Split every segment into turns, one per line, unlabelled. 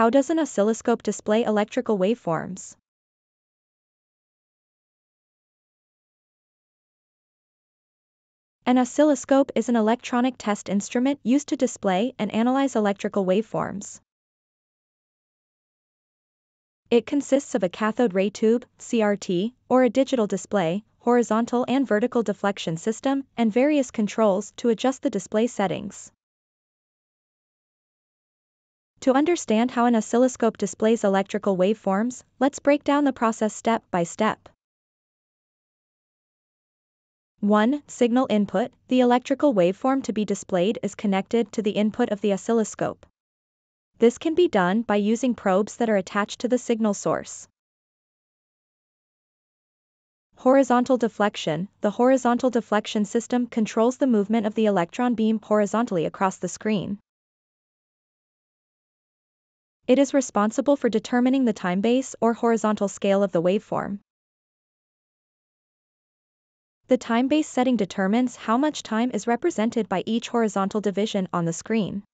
How does an oscilloscope display electrical waveforms? An oscilloscope is an electronic test instrument used to display and analyze electrical waveforms. It consists of a cathode ray tube, CRT, or a digital display, horizontal and vertical deflection system, and various controls to adjust the display settings. To understand how an oscilloscope displays electrical waveforms, let's break down the process step by step. 1. Signal input. The electrical waveform to be displayed is connected to the input of the oscilloscope. This can be done by using probes that are attached to the signal source. Horizontal deflection. The horizontal deflection system controls the movement of the electron beam horizontally across the screen. It is responsible for determining the time base or horizontal scale of the waveform. The time base setting determines how much time is represented by each horizontal division on the screen.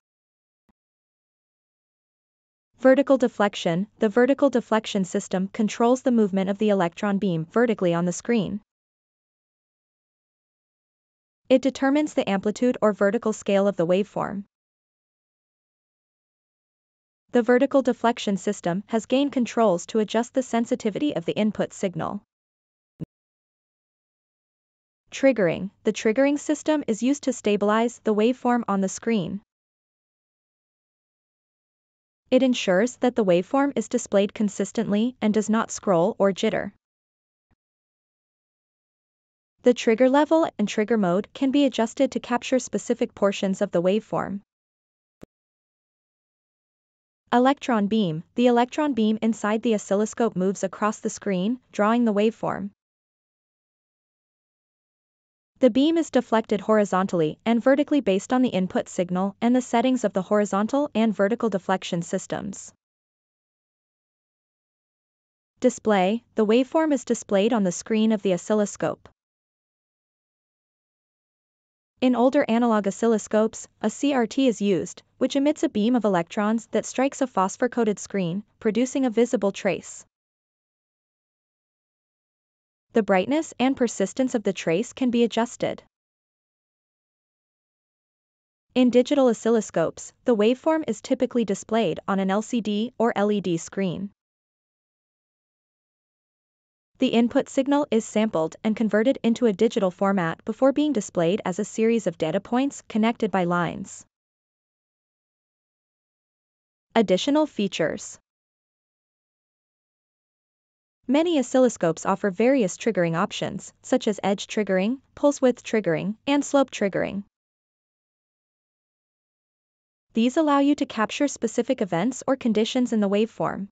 Vertical deflection The vertical deflection system controls the movement of the electron beam vertically on the screen. It determines the amplitude or vertical scale of the waveform. The vertical deflection system has gain controls to adjust the sensitivity of the input signal. Triggering The triggering system is used to stabilize the waveform on the screen. It ensures that the waveform is displayed consistently and does not scroll or jitter. The trigger level and trigger mode can be adjusted to capture specific portions of the waveform. Electron beam The electron beam inside the oscilloscope moves across the screen, drawing the waveform. The beam is deflected horizontally and vertically based on the input signal and the settings of the horizontal and vertical deflection systems. Display The waveform is displayed on the screen of the oscilloscope. In older analog oscilloscopes, a CRT is used, which emits a beam of electrons that strikes a phosphor-coated screen, producing a visible trace the brightness and persistence of the trace can be adjusted. In digital oscilloscopes, the waveform is typically displayed on an LCD or LED screen. The input signal is sampled and converted into a digital format before being displayed as a series of data points connected by lines. Additional features Many oscilloscopes offer various triggering options, such as edge triggering, pulse width triggering, and slope triggering. These allow you to capture specific events or conditions in the waveform.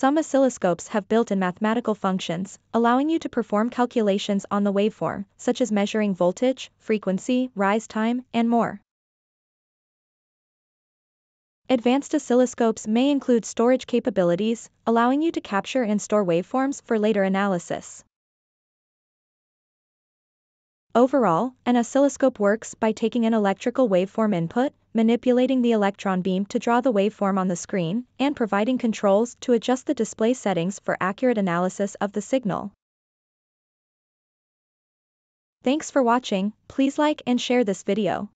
Some oscilloscopes have built-in mathematical functions, allowing you to perform calculations on the waveform, such as measuring voltage, frequency, rise time, and more. Advanced oscilloscopes may include storage capabilities, allowing you to capture and store waveforms for later analysis. Overall, an oscilloscope works by taking an electrical waveform input, manipulating the electron beam to draw the waveform on the screen, and providing controls to adjust the display settings for accurate analysis of the signal. Thanks for watching, please like and share this video.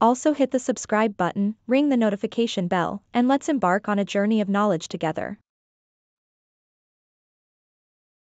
Also hit the subscribe button, ring the notification bell, and let's embark on a journey of knowledge together.